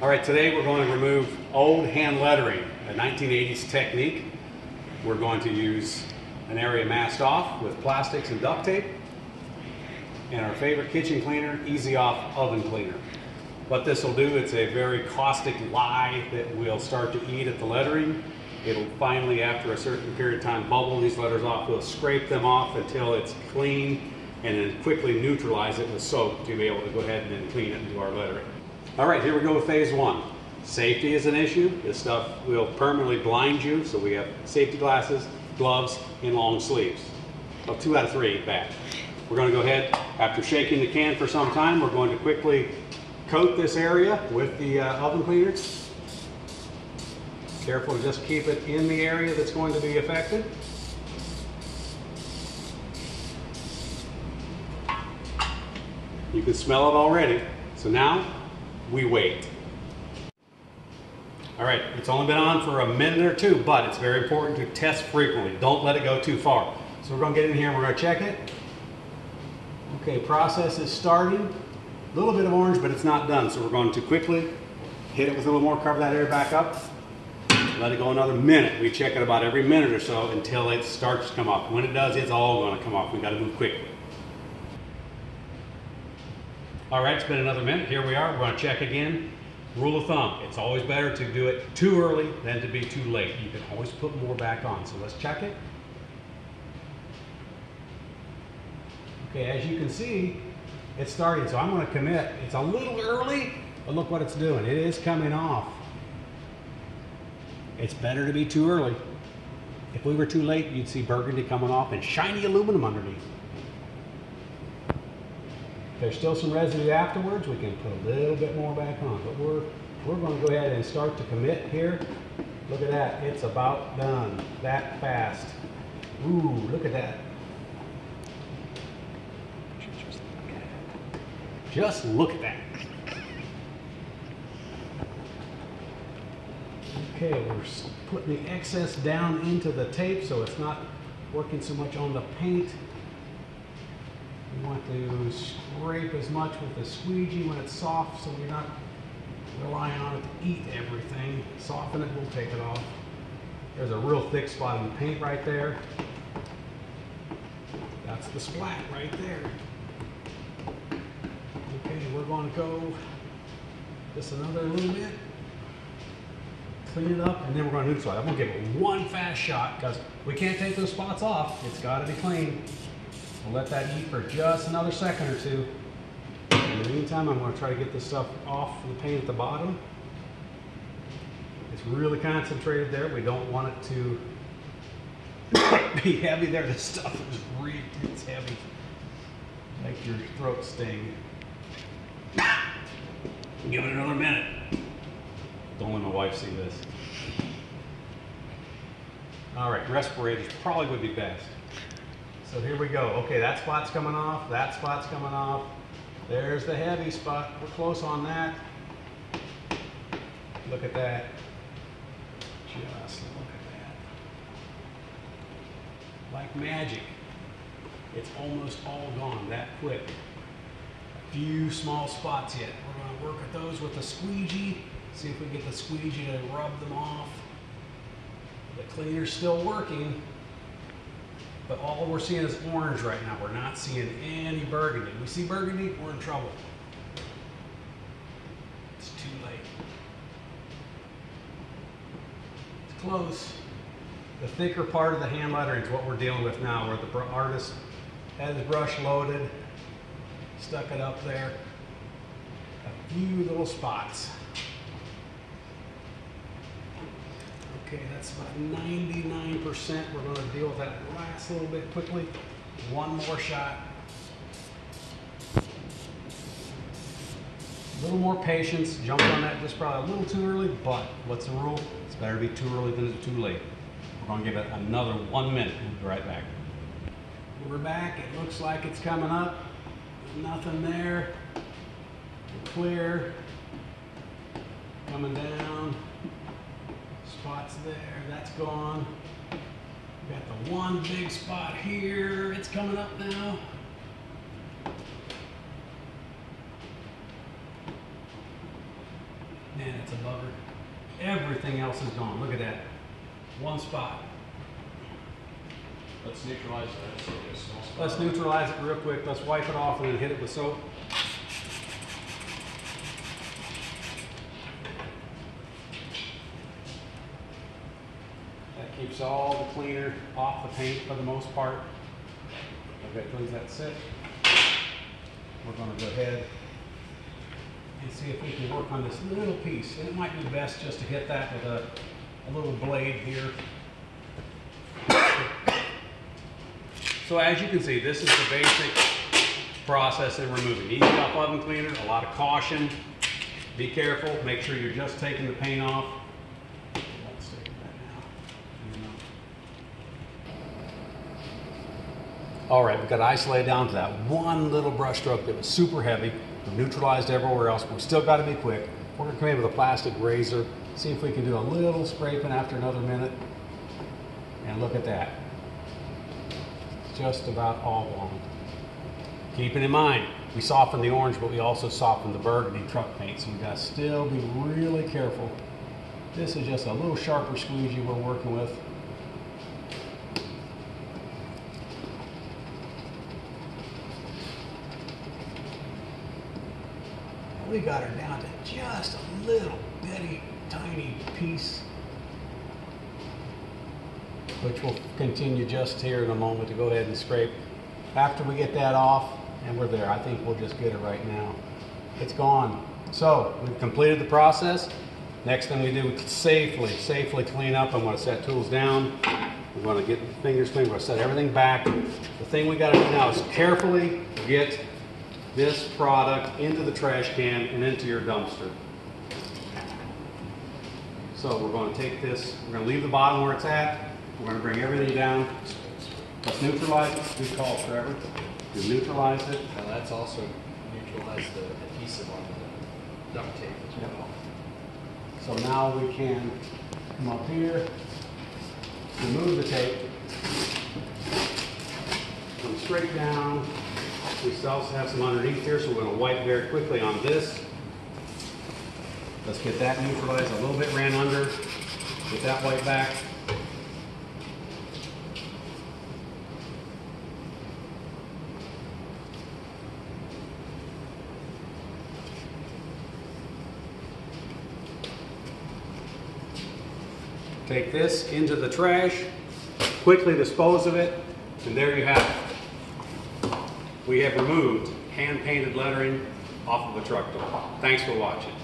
All right, today we're going to remove old hand lettering, a 1980s technique. We're going to use an area masked off with plastics and duct tape, and our favorite kitchen cleaner, Easy Off Oven Cleaner. What this will do, it's a very caustic lye that will start to eat at the lettering. It'll finally, after a certain period of time, bubble these letters off. We'll scrape them off until it's clean and then quickly neutralize it with soap to be able to go ahead and then clean it and do our lettering. All right, here we go with phase one. Safety is an issue. This stuff will permanently blind you, so we have safety glasses, gloves, and long sleeves. Well, two out of three bad. We're going to go ahead, after shaking the can for some time, we're going to quickly coat this area with the uh, oven cleaner. Careful to just keep it in the area that's going to be affected. You can smell it already. So now we wait. All right, it's only been on for a minute or two, but it's very important to test frequently. Don't let it go too far. So we're gonna get in here and we're gonna check it. Okay, process is starting. A little bit of orange, but it's not done. So we're going to quickly hit it with a little more, cover that area back up. Let it go another minute. We check it about every minute or so until it starts to come off. When it does, it's all gonna come off. We gotta move quickly. All right, it's been another minute. Here we are. We're going to check again. Rule of thumb, it's always better to do it too early than to be too late. You can always put more back on. So let's check it. Okay, as you can see, it's starting. So I'm going to commit. It's a little early, but look what it's doing. It is coming off. It's better to be too early. If we were too late, you'd see burgundy coming off and shiny aluminum underneath. There's still some residue afterwards, we can put a little bit more back on. But we're, we're going to go ahead and start to commit here. Look at that. It's about done. That fast. Ooh, look at that. Just look at that. Okay, we're putting the excess down into the tape so it's not working so much on the paint. You want to scrape as much with the squeegee when it's soft so you're not relying on it to eat everything. Soften it, we'll take it off. There's a real thick spot in the paint right there. That's the splat right there. Okay, we're going to go just another little bit. Clean it up, and then we're going to neutralize. I'm going to give it one fast shot because we can't take those spots off. It's got to be clean. We'll let that eat for just another second or two. In the meantime, I'm going to try to get this stuff off the paint at the bottom. It's really concentrated there. We don't want it to be heavy there. This stuff is really it's heavy. Make your throat sting. Give it another minute. Don't let my wife see this. All right, respirators probably would be best. So here we go. Okay, that spot's coming off, that spot's coming off. There's the heavy spot. We're close on that. Look at that. Just look at that. Like magic. It's almost all gone that quick. A few small spots yet. We're going to work at those with a squeegee. See if we get the squeegee to rub them off. The cleaner's still working. But all we're seeing is orange right now. We're not seeing any burgundy. We see burgundy, we're in trouble. It's too late. It's close. The thicker part of the hand lettering is what we're dealing with now, where the artist had his brush loaded, stuck it up there. A few little spots. Okay, that's about 99%. We're going to deal with that last little bit quickly. One more shot. A little more patience. Jumped on that just probably a little too early, but what's the rule? It's better to be too early than too late. We're going to give it another one minute. We'll be right back. We're back. It looks like it's coming up. Nothing there. Clear. Coming down spots there, that's gone. We got the one big spot here, it's coming up now. Man, it's a bugger. everything else is gone. Look at that. One spot. Let's neutralize that, so. Let's neutralize it real quick. Let's wipe it off and then hit it with soap. Keeps all the cleaner off the paint for the most part. Okay, please let sit. We're gonna go ahead and see if we can work on this little piece. And it might be best just to hit that with a, a little blade here. So as you can see, this is the basic process in removing. Easy off oven cleaner, a lot of caution. Be careful, make sure you're just taking the paint off. Let's take that now. All right, we've got to isolate down to that one little brush stroke that was super heavy. We neutralized everywhere else, but we still got to be quick. We're going to come in with a plastic razor, see if we can do a little scraping after another minute. And look at that just about all gone. Keeping in mind, we softened the orange, but we also softened the burgundy truck paint, so we gotta still be really careful. This is just a little sharper squeegee we're working with. We got her down to just a little bitty tiny piece which we'll continue just here in a moment to go ahead and scrape. After we get that off, and we're there, I think we'll just get it right now. It's gone. So, we've completed the process. Next thing we do, safely, safely clean up. I'm gonna set tools down. We're gonna get the fingers clean, we're gonna set everything back. The thing we gotta do now is carefully get this product into the trash can and into your dumpster. So we're going to take this, we're going to leave the bottom where it's at. We're going to bring everything down. Let's neutralize it. Good call, Trevor. We neutralize it. Now that's also neutralize the adhesive on the duct tape as well. So now we can come up here, remove the tape, come straight down. We also have some underneath here, so we're going to wipe very quickly on this. Let's get that neutralized. A little bit ran under. Get that white back. Take this into the trash, quickly dispose of it, and there you have it. We have removed hand-painted lettering off of a truck door. Thanks for watching.